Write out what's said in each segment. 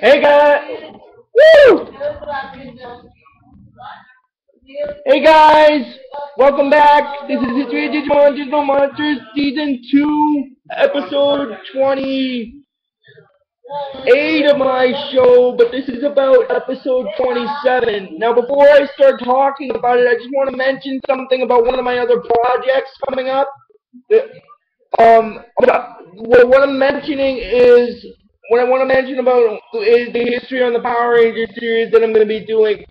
Hey guys! Woo! Hey guys! Welcome back! This is History of Digimon Digital Monsters Season 2, Episode 28 of my show, but this is about Episode 27. Now before I start talking about it, I just want to mention something about one of my other projects coming up. Um, well, what I'm mentioning is what I want to mention about is the history on the Power Rangers series that I'm going to be doing.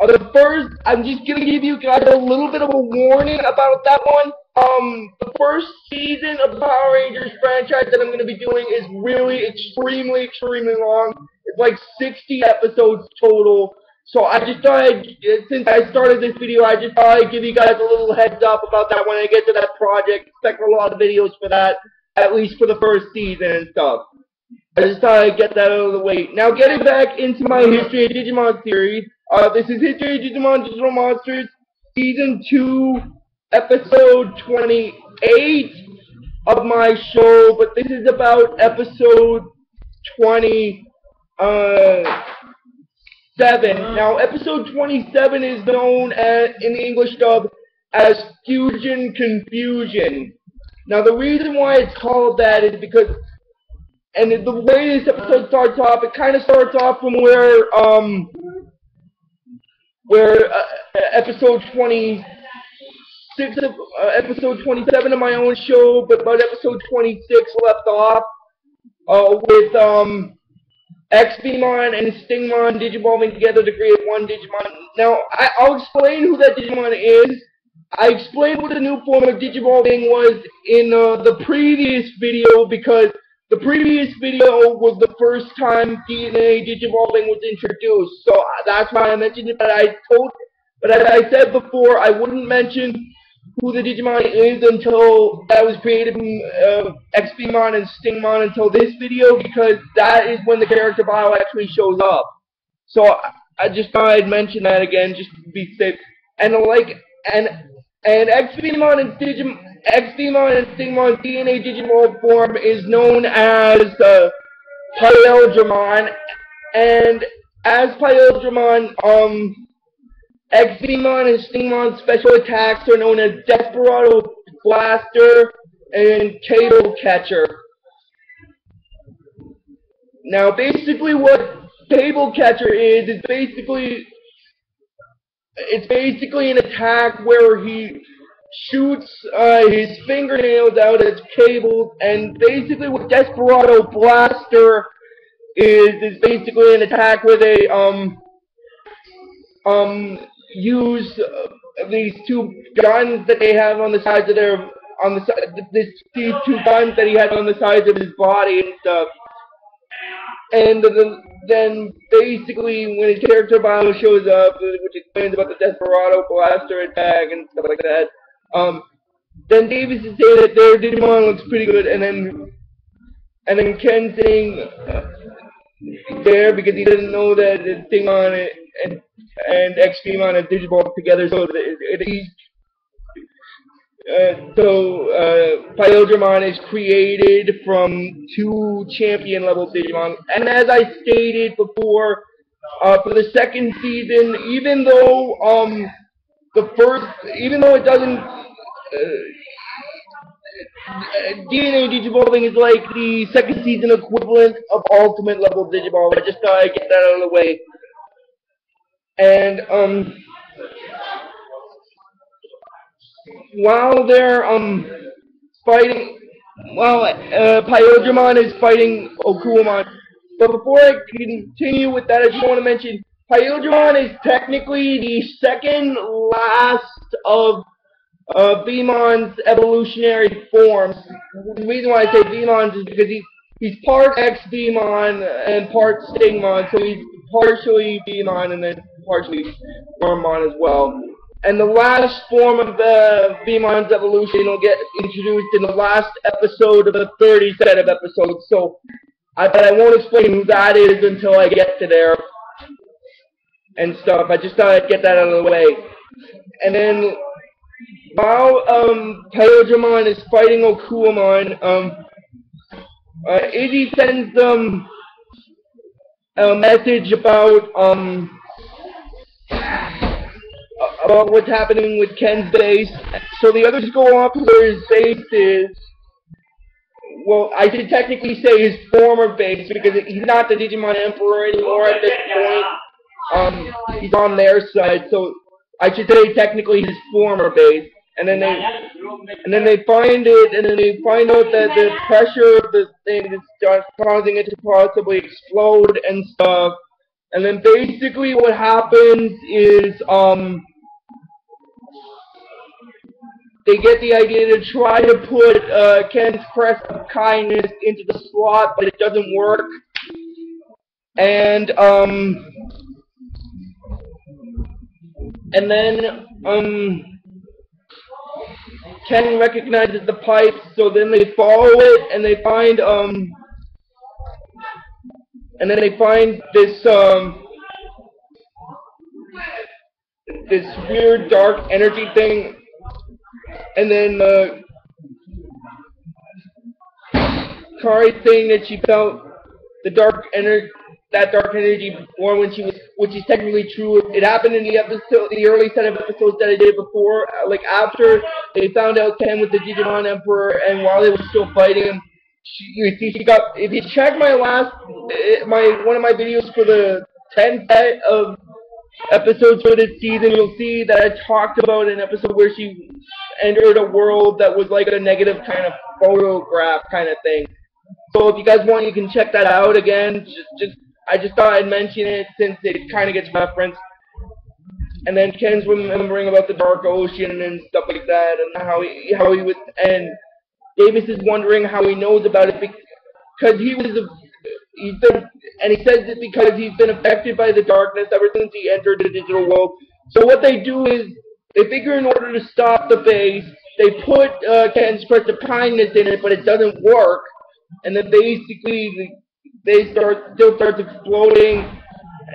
Uh, the first, I'm just going to give you guys a little bit of a warning about that one. Um, the first season of the Power Rangers franchise that I'm going to be doing is really extremely, extremely long. It's like 60 episodes total. So I just thought, I'd, since I started this video, I just thought I'd give you guys a little heads up about that when I get to that project. Expect a lot of videos for that, at least for the first season and stuff. I just thought I'd get that out of the way. Now, getting back into my History of Digimon series, uh, this is History of Digimon Digital Monsters, Season 2, Episode 28 of my show, but this is about Episode 20, Uh, now, Episode 27 is known as, in the English dub as Fusion Confusion. Now, the reason why it's called that is because and the way this episode starts off, it kind of starts off from where um where uh, episode 26 of uh, episode 27 of my own show, but about episode 26 left off uh, with um ExVeemon and Stingmon digivolving together to create one Digimon. Now, I, I'll explain who that Digimon is. I explained what the new form of Digivolving was in uh, the previous video because the previous video was the first time DNA Digivolving was introduced, so that's why I mentioned it, but I told, but as I said before, I wouldn't mention who the Digimon is until that was created in uh, ExVeemon and Stingmon until this video, because that is when the character bio actually shows up. So I just thought I'd mention that again, just to be safe. And like, and, and ExVeemon and Digimon, ExVeemon and Stingmon's DNA Digimon form is known as the uh, Paildramon, and as Paildramon, um, ExVeemon and Stingmon's special attacks are known as Desperado Blaster and Cable Catcher. Now, basically what Cable Catcher is, is basically, it's basically an attack where he shoots uh, his fingernails out as cables, and basically what Desperado Blaster is is basically an attack where they um um use uh, these two guns that they have on the sides of their on the side this these two guns that he has on the sides of his body and stuff. And then, then basically when his character bio shows up, which explains about the Desperado Blaster attack and stuff like that, um, then Davis is saying that their Digimon looks pretty good, and then and then Ken saying uh, there because he doesn't know that the Digimon and and ExVeemon and Digimon together, so it, uh, so uh, Paildramon is created from two champion level Digimon, and as I stated before, uh, for the second season, even though um the first, even though it doesn't, uh, DNA Digivolving is like the second season equivalent of Ultimate level Digivolve. I just thought I'd get that out of the way. And, um, while they're, um, fighting, while uh, is fighting Okuwamon, but before I continue with that, I just want to mention Paildramon is technically the second last of uh, Veemon's evolutionary forms. The reason why I say Veemon is because he, he's part ExVeemon and part Stingmon, so he's partially Veemon and then partially Wormmon as well. And the last form of the Veemon's evolution will get introduced in the last episode of the 30 set of episodes, so I, but I won't explain who that is until I get to there and stuff. I just thought I'd get that out of the way. And then while um Paildramon is fighting Okuwamon, um uh, Izzy sends them a message about um about what's happening with Ken's base. So the others go off to where his base is. Well, I should technically say his former base because he's not the Digimon Emperor anymore at this point. Um, he's on their side, so I should say technically his former base. And then they, and then they find it, and then they find out that the pressure of the thing is just causing it to possibly explode and stuff. And then basically what happens is, um, they get the idea to try to put uh, Ken's crest of kindness into the slot, but it doesn't work. And um, and then um, Ken recognizes the pipe, so then they follow it and they find um, and then they find this um, this weird dark energy thing and then uh, Kari saying that she felt the dark energy, that dark energy before when she was, which is technically true. It happened in the episode, the early set of episodes that I did before. Uh, like after they found out Ken was the Digimon Emperor, and while they were still fighting him, she, you see, she got. If you check my last, eh, my one of my videos for the 10 set of episodes for this season, you'll see that I talked about an episode where she entered a world that was like a negative kind of photograph kind of thing. So if you guys want, you can check that out again. Just, just I just thought I'd mention it since it kind of gets referenced. And then Ken's remembering about the Dark Ocean and stuff like that, and how he how he was, and Davis is wondering how he knows about it because he was a he's been, and he says it because he's been affected by the darkness ever since he entered the digital world. So what they do is they figure in order to stop the base, they put uh, of kindness in it, but it doesn't work. And then basically they start still starts exploding,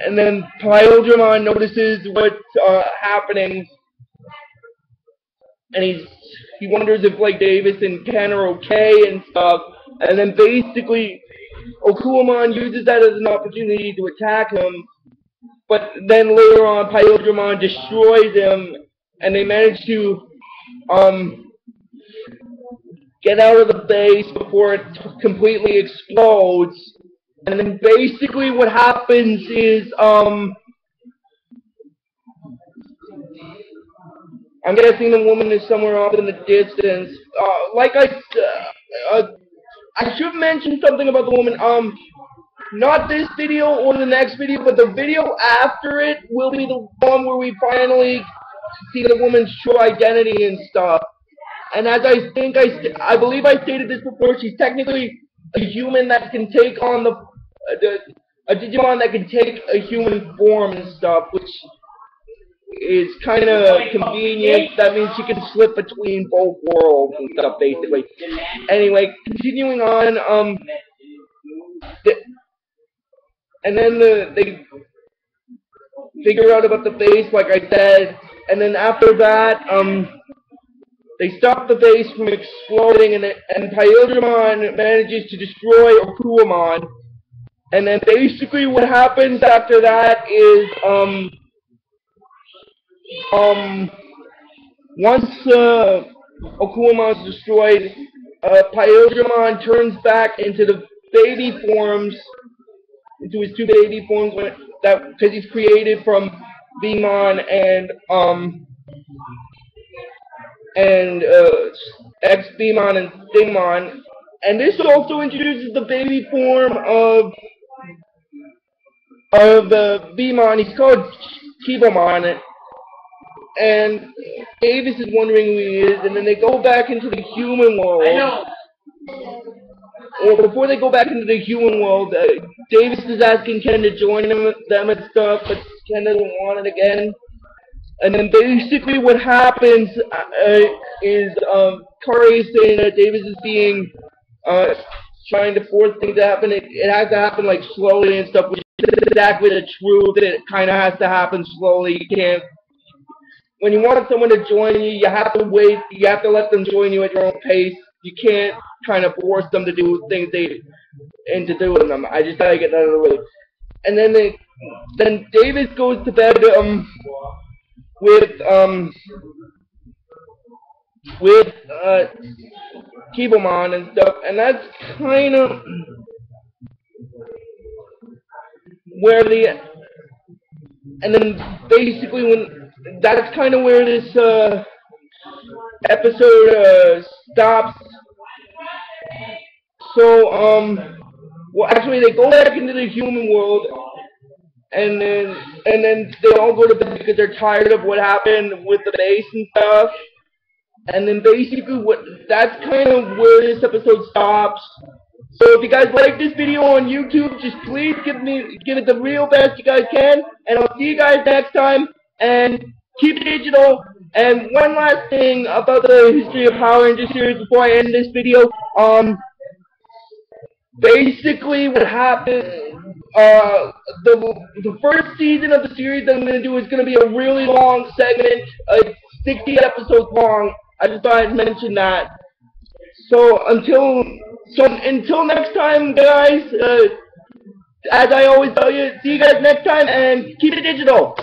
and then Paildramon notices what's uh, happening, and he's he wonders if like Davis and Ken are okay and stuff. And then basically Okuwamon uses that as an opportunity to attack him, but then later on, Paildramon destroys him, and they manage to um, get out of the base before it completely explodes. And then basically what happens is, um, I'm guessing the woman is somewhere off in the distance. Uh, like I, uh, uh, I should mention something about the woman. Um, not this video or the next video, but the video after it will be the one where we finally see the woman's true identity and stuff. And as I think I, I believe I stated this before, she's technically a human that can take on the, uh, the a Digimon that can take a human form and stuff, which is kind of convenient. That means she can slip between both worlds and stuff, basically. Anyway, continuing on, um, the, and then the, they figure out about the base, like I said, and then after that, um, they stop the base from exploding, and, and Paildramon manages to destroy Okuwamon. And then basically what happens after that is, um, um, once uh, Okuwamon is destroyed, uh, Paildramon turns back into the baby forms, into his two baby forms, that because he's created from Veemon and um and uh, X Beamon and Stingmon, and this also introduces the baby form of of the Veemon. He's called Chibomon, and Davis is wondering who he is, and then they go back into the human world. I know. Or before they go back into the human world, uh, Davis is asking Ken to join them, and stuff, but Ken doesn't want it again. And then basically what happens uh, is um, Kari is saying that Davis is being uh, trying to force things to happen. It, it has to happen like slowly and stuff, which is exactly the truth. It kind of has to happen slowly. You can't when you want someone to join you, you have to wait. You have to let them join you at your own pace. you can't kind of force them to do things they into doing them. I just gotta get that out of the way. And then they, then Davis goes to bed um with um with uh Chibomon and stuff, and that's kind of where the and then basically when that's kind of where this uh episode uh stops. So um well actually they go back into the human world and then and then they all go to bed because they're tired of what happened with the base and stuff. And then basically what that's kind of where this episode stops. So if you guys like this video on YouTube, just please give me give it the real best you guys can. And I'll see you guys next time. And keep it digital. And one last thing about the history of Power Rangers series before I end this video. Um basically what happened uh the the first season of the series that I'm gonna do is gonna be a really long segment, uh, 60 episodes long. I just thought I'd mention that. So until so until next time, guys. Uh, as I always tell you, see you guys next time, and keep it digital.